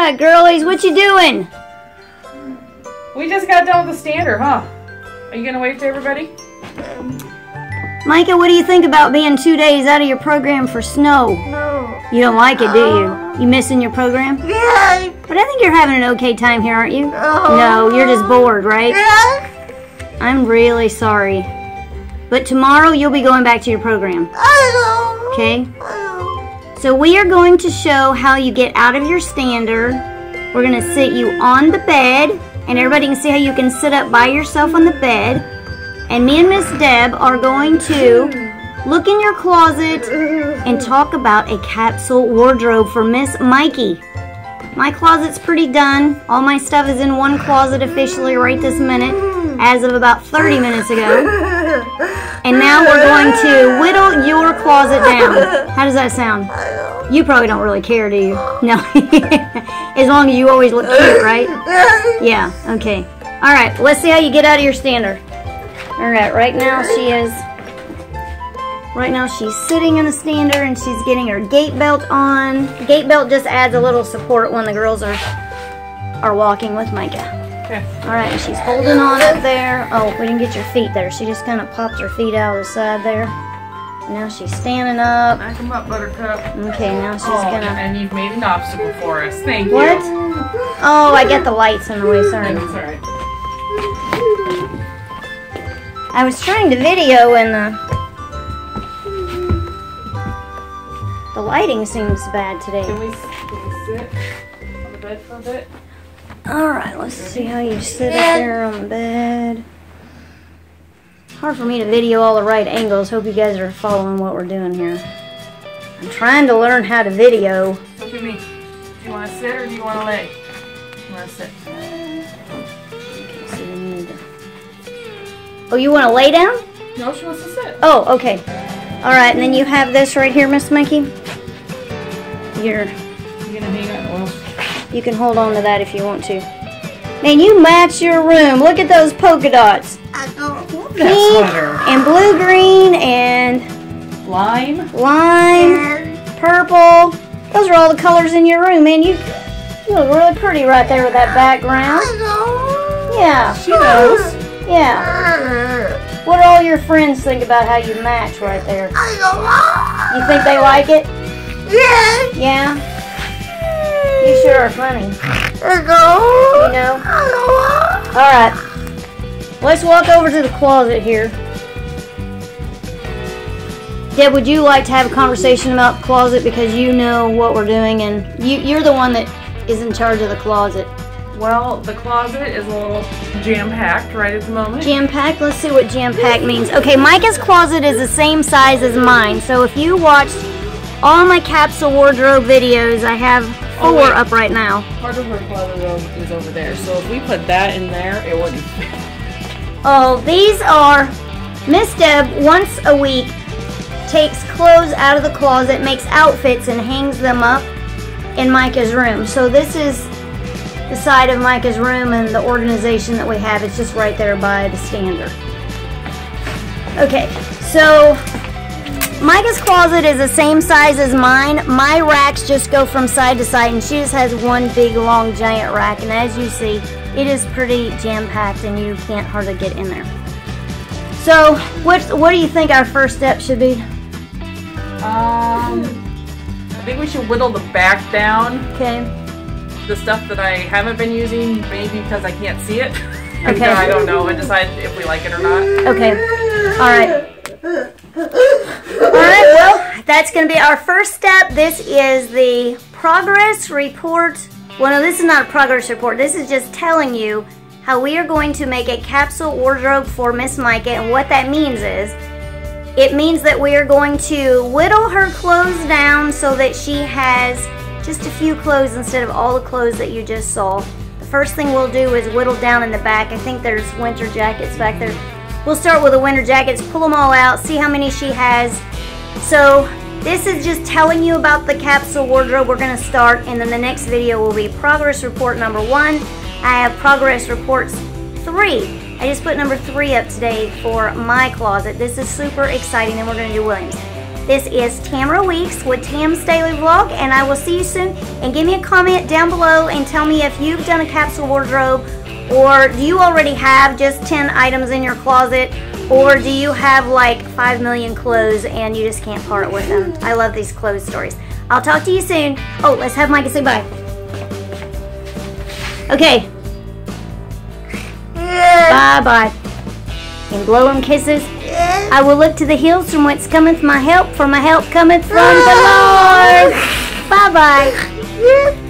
right, girlies, what you doing? We just got done with the stander, huh? Are you gonna wave to everybody? Micah, what do you think about being two days out of your program for snow? No. You don't like it, do you? Uh-uh. You missing your program? Yeah. But I think you're having an okay time here, aren't you? No. No, you're just bored, right? Yeah. I'm really sorry. But tomorrow you'll be going back to your program, I know. okay? So we are going to show how you get out of your stander. We're going to sit you on the bed, and everybody can see how you can sit up by yourself on the bed. And me and Miss Deb are going to look in your closet and talk about a capsule wardrobe for Miss Mikey. My closet's pretty done. All my stuff is in one closet officially right this minute, as of about 30 minutes ago. And now we're going to whittle your closet down. How does that sound? You probably don't really care, do you? No. as long as you always look cute, right? Yeah, okay. All right, let's see how you get out of your stander. All right, right now she is. Right now she's sitting in the stander and she's getting her gait belt on. Gait belt just adds a little support when the girls are are walking with Micah. Okay. All right, she's holding on up there. Oh, we didn't get your feet there. She just kind of popped her feet out of the side there. Now she's standing up. Knock him up, Buttercup. Okay, now she's oh, gonna. and you've made an obstacle for us. Thank What? you. What? Oh, I get the lights in the way. Sorry. That's all right. I was trying to video and the the lighting seems bad today. Can we, can we sit on the bed for a bit? All right, let's see how you sit up there on the bed. Hard for me to video all the right angles. Hope you guys are following what we're doing here. I'm trying to learn how to video. Look at me. Do you want to sit or do you want to lay? You want to sit? So you need to- Oh, you want to lay down? No, she wants to sit. Oh, okay. All right, and then you have this right here, Miss Mickey. You're, you can hold on to that if you want to. Man, you match your room. Look at those polka dots. I know. that Pink sweater. and blue green and Lime. lime, And purple. Those are all the colors in your room, man. You, you look really pretty right there with that background. I know. Yeah, She knows. yeah. What do all your friends think about how you match right there? I know. You think they like it? Yeah. Yeah? You sure are funny. I know. You know? Know. All right. Let's walk over to the closet here. Deb, would you like to have a conversation about the closet because you know what we're doing and you, you're the one that is in charge of the closet. Well, the closet is a little jam-packed right at the moment. Jam packed. Let's see what jam packed means. Okay, Micah's closet is the same size as mine. So if you watched all my capsule wardrobe videos, I have Oh, four wait. up right now. Part of her closet is over there, so if we put that in there, it wouldn't fit. Oh, these are Miss Deb once a week takes clothes out of the closet, makes outfits, and hangs them up in Micah's room. So this is the side of Micah's room and the organization that we have. It's just right there by the stander. Okay, so Micah's closet is the same size as mine. My racks just go from side to side, and she just has one big, long, giant rack. And as you see, it is pretty jam-packed, and you can't hardly get in there. So, what what do you think our first step should be? Um, I think we should whittle the back down. Okay. The stuff that I haven't been using, maybe because I can't see it. Okay. I don't know, and decide if we like it or not. Okay. All right. All right. That's going to be our first step. This is the progress report. Well, no, this is not a progress report. This is just telling you how we are going to make a capsule wardrobe for Miss Micah, and what that means is it means that we are going to whittle her clothes down so that she has just a few clothes instead of all the clothes that you just saw. The first thing we'll do is whittle down in the back. I think there's winter jackets back there. We'll start with the winter jackets, pull them all out, see how many she has. So this is just telling you about the capsule wardrobe we're going to start, and then the next video will be progress report number one. I have progress reports three. I just put number three up today for my closet. This is super exciting, and we're going to do Williams. This is Tamera Weeks with Tam's Daily Vlog, and I will see you soon. And give me a comment down below and tell me if you've done a capsule wardrobe, or do you already have just 10 items in your closet, or do you have like 5 million clothes and you just can't part with them? I love these clothes stories. I'll talk to you soon. Oh, let's have Micah say bye. Okay, Yes. bye bye. And blow him kisses. Yes. I will look to the hills from whence cometh my help, for my help cometh from the Lord. Bye bye. Yes.